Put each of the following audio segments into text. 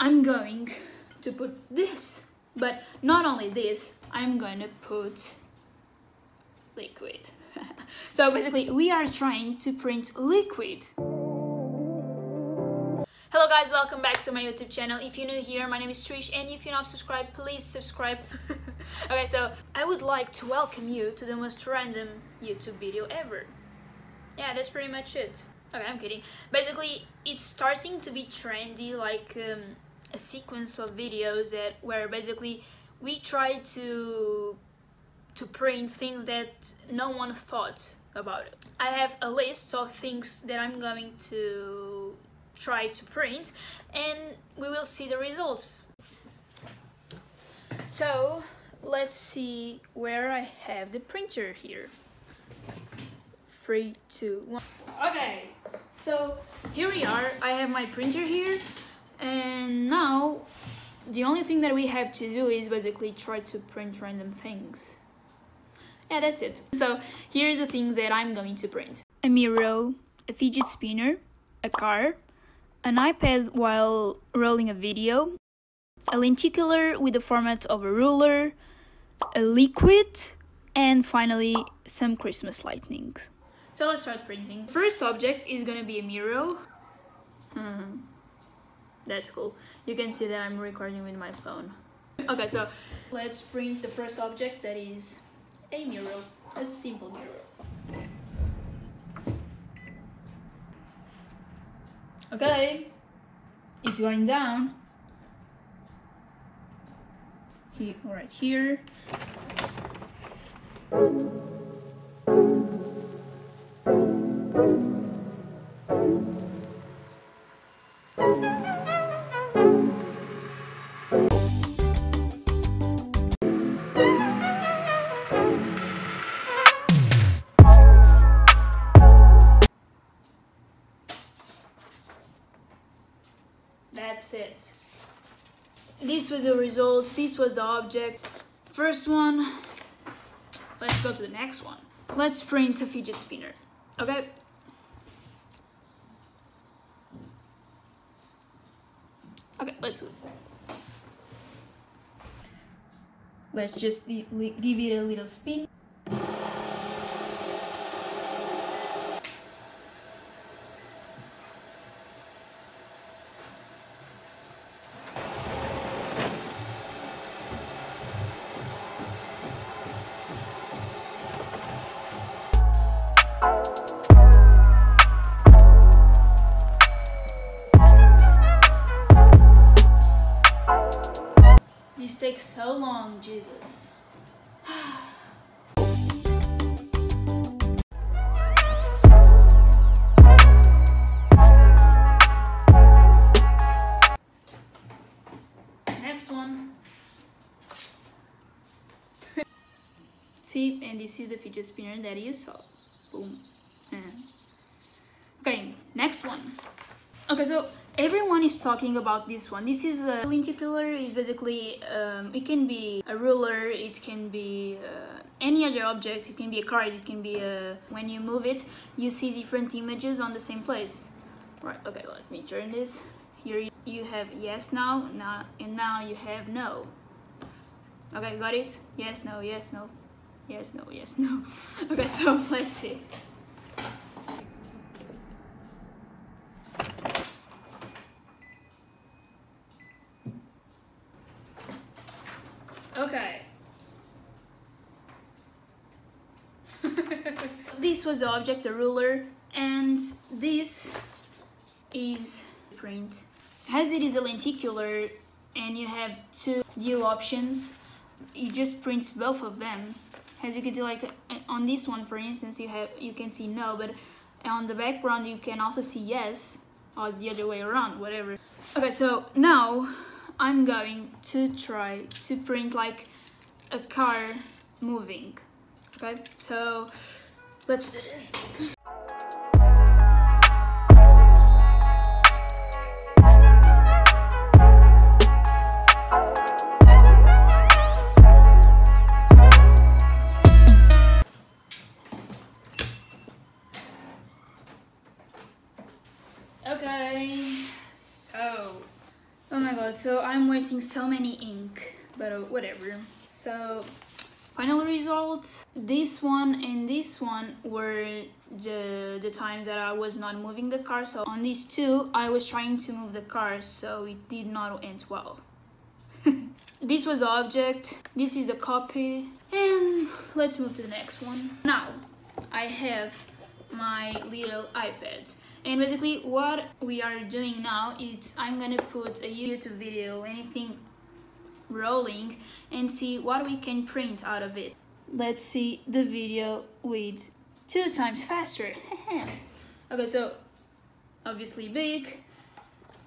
I'm going to put this, but not only this, I'm going to put liquid. so basically we are trying to print liquid. Hello guys, welcome back to my YouTube channel. If you're new here, my name is Trish and if you're not subscribed, please subscribe. okay, so I would like to welcome you to the most random YouTube video ever. Yeah, that's pretty much it. Okay, I'm kidding. Basically, it's starting to be trendy, like um, a sequence of videos that where basically we try to to print things that no one thought about it. I have a list of things that I'm going to try to print and we will see the results. So let's see where I have the printer here. Three, two, one. Okay, so here we are. I have my printer here and now the only thing that we have to do is basically try to print random things. Yeah, that's it. So here's the things that I'm going to print. A mirror, a fidget spinner, a car, an iPad while rolling a video, a lenticular with the format of a ruler, a liquid, and finally some Christmas lightnings. So let's start printing. First object is gonna be a mirror. Hmm. That's cool. You can see that I'm recording with my phone. Okay, so let's print the first object that is a mirror, a simple mirror. Okay, it's going down. Here, right here. That's it. This was the result this was the object. First one, let's go to the next one. Let's print a fidget spinner, okay? Okay, let's do it. Let's just give it a little spin. Jesus. Next one. See, and this is the fidget spinner that you saw. Boom. And okay, next one. Okay, so everyone is talking about this one. This is a lenticular. is basically um, it can be a ruler, it can be uh, any other object. It can be a card. It can be a when you move it, you see different images on the same place. Right. Okay. Let me turn this. Here you have yes now now and now you have no. Okay, got it? Yes, no, yes, no, yes, no, yes, no. Okay, so let's see. Okay. this was the object, the ruler, and this is print. As it is a lenticular and you have two view options, you just print both of them. As you can see, like uh, on this one, for instance, you have you can see no, but on the background you can also see yes, or the other way around, whatever. Okay, so now I'm going to try to print like a car moving. Okay, so let's do this. Okay, so oh my god so I'm wasting so many ink, but uh, whatever. So, final result, this one and this one were the, the times that I was not moving the car. So on these two, I was trying to move the car, so it did not end well. this was the object, this is the copy, and let's move to the next one. Now, I have my little iPad. And basically what we are doing now is I'm gonna put a YouTube video, anything rolling and see what we can print out of it. Let's see the video with two times faster. okay, so obviously big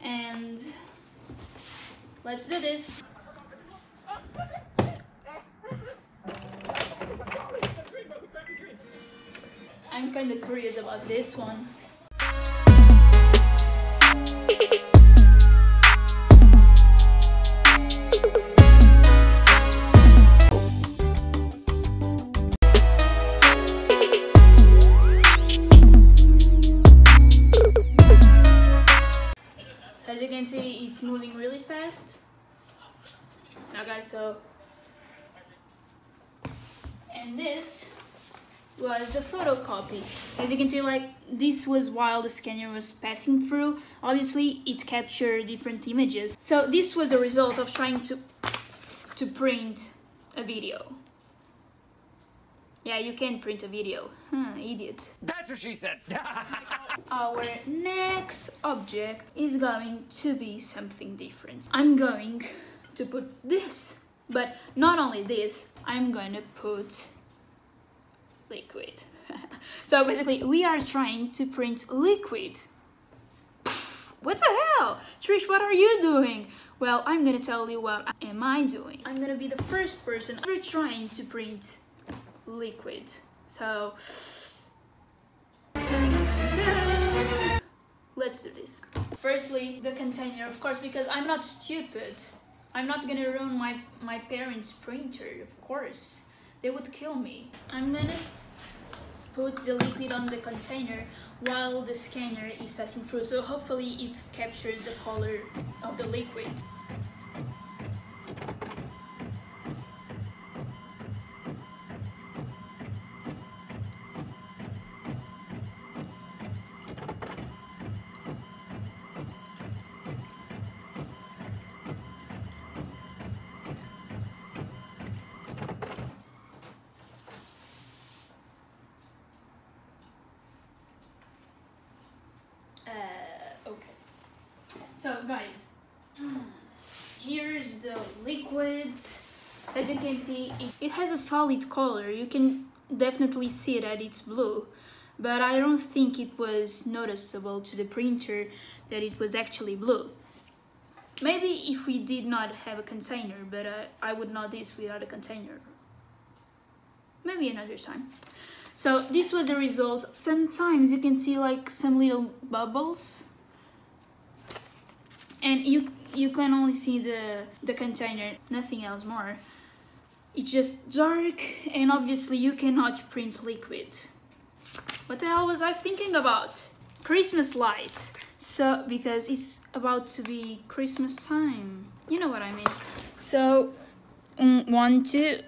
and let's do this. I'm kind of curious about this one. As you can see, it's moving really fast. now guys so and this was the photocopy. As you can see, like this was while the scanner was passing through. Obviously, it captured different images. So this was a result of trying to to print a video. Yeah, you can print a video. Huh, idiot. That's what she said. Our next object is going to be something different. I'm going to put this, but not only this, I'm going to put liquid. so basically, we are trying to print liquid. what the hell? Trish, what are you doing? Well, I'm gonna tell you what am I doing. I'm gonna be the first person ever trying to print liquid. So, let's do this. Firstly, the container, of course, because I'm not stupid. I'm not gonna ruin my, my parents' printer, of course. They would kill me. I'm gonna put the liquid on the container while the scanner is passing through. So hopefully it captures the color of the liquid. So guys, here's the liquid. As you can see, it, has a solid color. You can definitely see that it's blue. But I don't think it was noticeable to the printer that it was actually blue. Maybe if we did not have a container, but uh, I would know this without a container. Maybe another time. So this was the result. Sometimes you can see like some little bubbles. And you you can only see the, the container, nothing else more. It's just dark and obviously you cannot print liquid. What the hell was I thinking about? Christmas lights. So, because it's about to be Christmas time. You know what I mean. So, um, one, two.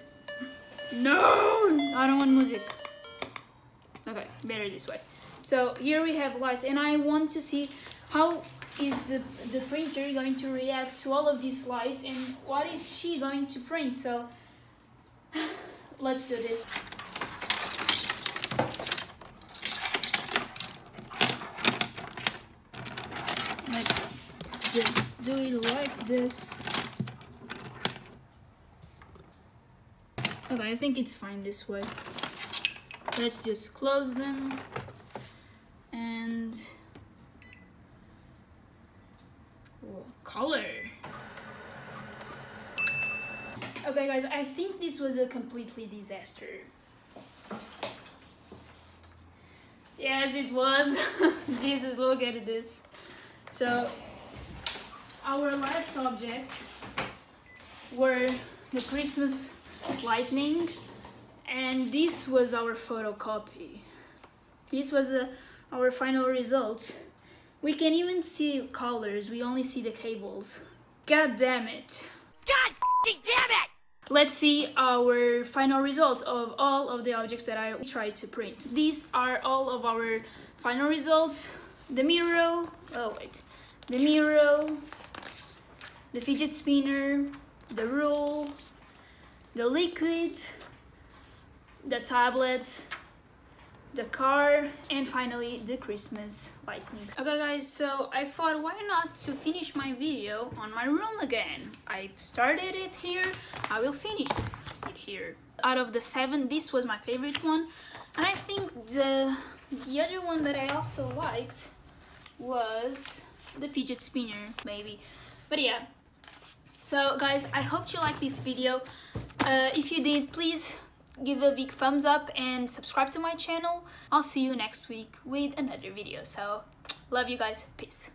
No! I don't want music. Okay, better this way. So here we have lights and I want to see how is the, the printer going to react to all of these lights and what is she going to print. So let's do this. Let's just do it like this. Okay, I think it's fine this way let's just close them and oh, color. Okay guys I think this was a completely disaster. Yes it was. Jesus look at this. So our last object were the Christmas lightning and this was our photocopy. This was uh, our final result we can even see colors we only see the cables God damn it. God damn it! Let's see our final results of all of the objects that I tried to print. These are all of our final results. The Miro, oh wait, the Miro, the fidget spinner, the rule, the liquid, the tablet, the car, and finally the Christmas lightnings. Okay guys, so I thought why not to finish my video on my room again. I started it here, I will finish it here. Out of the seven, this was my favorite one. And I think the, the other one that I also liked was the fidget spinner, maybe. But yeah, so guys, I hope you liked this video. Uh, if you did, please give a big thumbs up and subscribe to my channel. I'll see you next week with another video. So, love you guys. Peace.